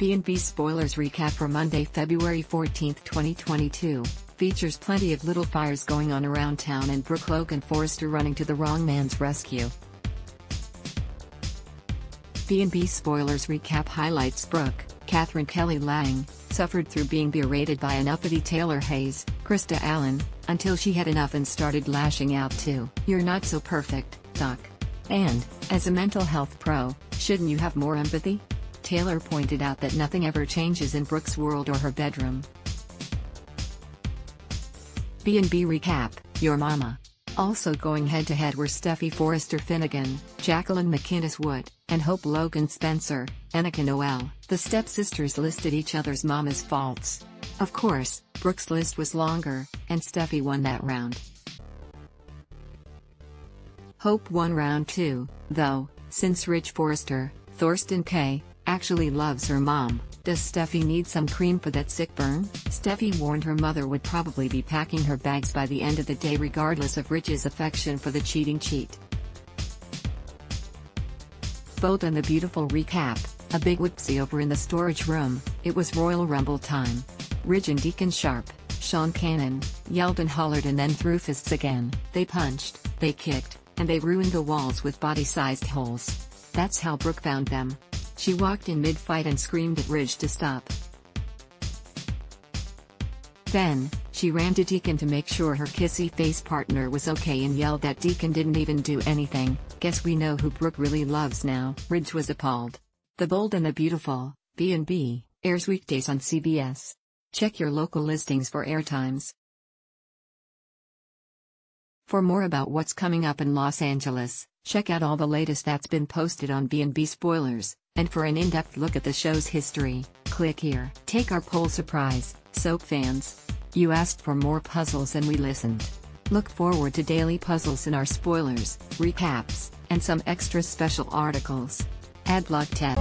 B&B Spoilers Recap for Monday, February 14, 2022, features plenty of little fires going on around town and Brooke Logan Forrester running to the wrong man's rescue. B&B Spoilers Recap highlights Brooke, Katherine Kelly Lang, suffered through being berated by an uppity Taylor Hayes, Krista Allen, until she had enough and started lashing out too. You're not so perfect, Doc. And, as a mental health pro, shouldn't you have more empathy? Taylor pointed out that nothing ever changes in Brooke's world or her bedroom. B&B Recap, Your Mama. Also going head-to-head were Steffy Forrester Finnegan, Jacqueline MacInnes Wood, and Hope Logan Spencer, Annika Noelle. The stepsisters listed each other's mama's faults. Of course, Brooke's list was longer, and Steffy won that round. Hope won round two, though, since Ridge Forrester, Thorsten Kaye, actually loves her mom. Does Steffy need some cream for that sick burn? Steffy warned her mother would probably be packing her bags by the end of the day regardless of Ridge's affection for the cheating cheat. Bold and the beautiful recap, a big whoopsie over in the storage room, it was Royal Rumble time. Ridge and Deacon Sharpe, Sean Kanan, yelled and hollered and then threw fists again. They punched, they kicked, and they ruined the walls with body-sized holes. That's how Brooke found them. She walked in mid-fight and screamed at Ridge to stop. Then, she ran to Deacon to make sure her kissy face partner was okay and yelled that Deacon didn't even do anything. Guess we know who Brooke really loves now. Ridge was appalled. The Bold and the Beautiful, B&B, airs weekdays on CBS. Check your local listings for airtimes. For more about what's coming up in Los Angeles, check out all the latest that's been posted on B&B Spoilers. And for an in-depth look at the show's history, click here. Take our poll surprise, soap fans. You asked for more puzzles and we listened. Look forward to daily puzzles in our spoilers, recaps, and some extra special articles. Adblock Tech.